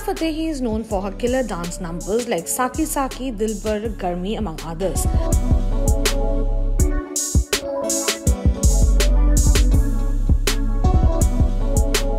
Fatehi is known for her killer dance numbers like Saki Saki, Dilbar, Garmi, among others.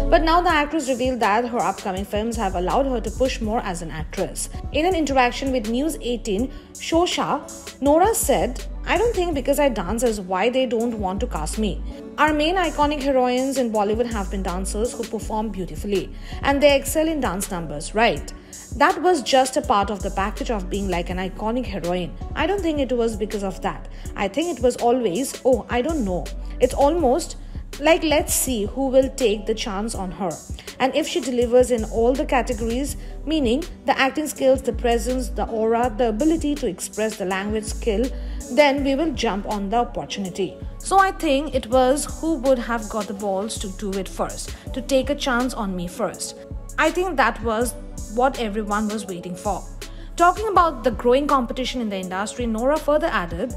But now the actress revealed that her upcoming films have allowed her to push more as an actress. In an interaction with News 18, Showsha, Nora said, I don't think because I dance is why they don't want to cast me. Our main iconic heroines in Bollywood have been dancers who perform beautifully and they excel in dance numbers, right? That was just a part of the package of being like an iconic heroine. I don't think it was because of that. I think it was always, oh, I don't know. It's almost like, let's see who will take the chance on her. And if she delivers in all the categories, meaning the acting skills, the presence, the aura, the ability to express the language skill, then we will jump on the opportunity. So I think it was who would have got the balls to do it first, to take a chance on me first. I think that was what everyone was waiting for. Talking about the growing competition in the industry, Nora further added,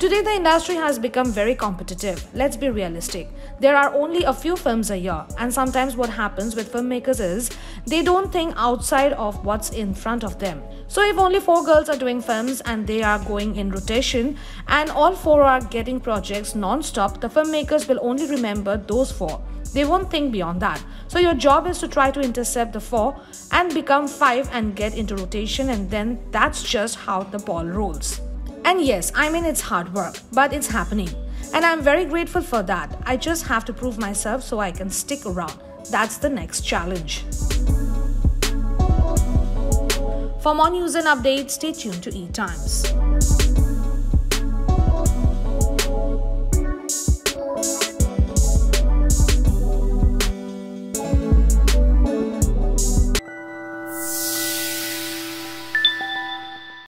Today, the industry has become very competitive. Let's be realistic. There are only a few films a year, and sometimes what happens with filmmakers is they don't think outside of what's in front of them. So, if only four girls are doing films and they are going in rotation, and all four are getting projects non stop, the filmmakers will only remember those four. They won't think beyond that. So, your job is to try to intercept the four and become five and get into rotation, and then that's just how the ball rolls. And yes, I mean it's hard work, but it's happening. And I'm very grateful for that. I just have to prove myself so I can stick around. That's the next challenge. For more news and updates, stay tuned to E Times.